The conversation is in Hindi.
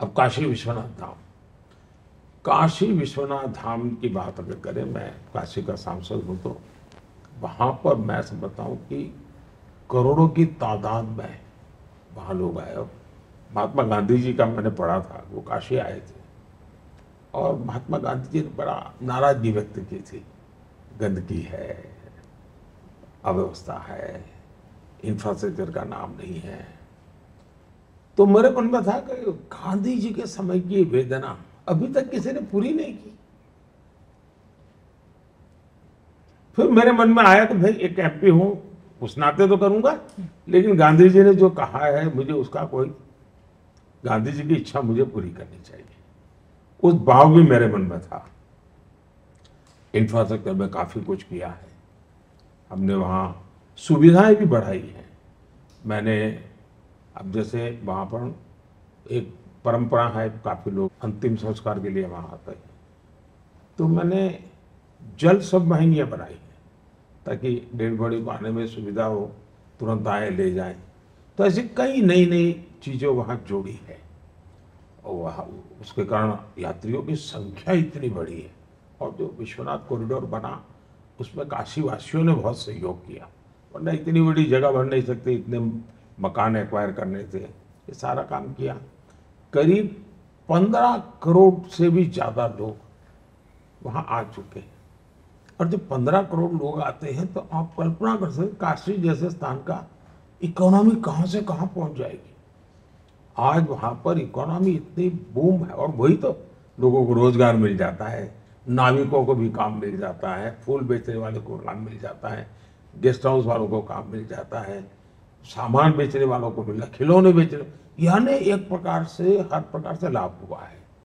अब काशी विश्वनाथ धाम। काशी विश्वनाथ धाम की बात अगर करें, मैं काशी का सांसद हूँ तो वहाँ पर मैं समझता हूँ कि करोड़ों की तादाद में वहाँ लोग आए और महात्मा गांधी जी का मैंने पढ़ा था, वो काशी आए थे। और महात्मा गांधी जी ने बड़ा नाराज़गी व्यक्त की थी। गंदगी है, अव्यवस्था है इंफ्रास्ट्रक्चर का नाम नहीं है। तो मेरे मन में था कि गांधी जी के समय की वेदना अभी तक किसी ने पूरी नहीं की। फिर मेरे मन में आया कि भाई एक एमपी हूँ, उस नाते तो करूँगा, लेकिन गांधी जी ने जो कहा है, मुझे उसका कोई, गांधी जी की इच्छा मुझे पूरी करनी चाहिए। उस भाव भी मेरे मन में था। इंफ्रास्ट्रक्चर में काफ़ी कुछ किया है। हमने वहाँ सुविधाएँ भी बढ़ाई हैं। मैंने अब जैसे वहाँ पर एक परंपरा है, काफ़ी लोग अंतिम संस्कार के लिए वहाँ आते हैं। तो मैंने जल सब महंगियाँ बनाई हैं, ताकि डेड बॉडी को आने में सुविधा हो, तुरंत आए, ले जाएँ। तो ऐसी कई नई नई चीज़ें वहाँ जोड़ी है, और वहाँ उसके कारण यात्रियों की संख्या इतनी बढ़ी है। और जो विश्वनाथ कॉरिडोर बना, उसमें काशीवासियों ने बहुत सहयोग किया। वरना इतनी बड़ी जगह बन नहीं सकती, इतने मकान एक्वायर करने थे ये सारा काम किया। करीब पंद्रह करोड़ से भी ज़्यादा लोग वहाँ आ चुके हैं। और जब पंद्रह करोड़ लोग आते हैं तो आप कल्पना कर सकते काशी जैसे स्थान का इकोनॉमी कहाँ से कहाँ पहुँच जाएगी। आज वहाँ पर इकोनॉमी इतनी बूम है, और वही तो लोगों को रोज़गार मिल जाता है, नाविकों को भी काम मिल जाता है, फूल बेचने वाले को काम मिल जाता है, गेस्ट हाउस वालों को काम मिल जाता है। सामान बेचने वालों को मिल, खिलौने बेचने। यानी एक प्रकार से, हर प्रकार से लाभ हुआ है।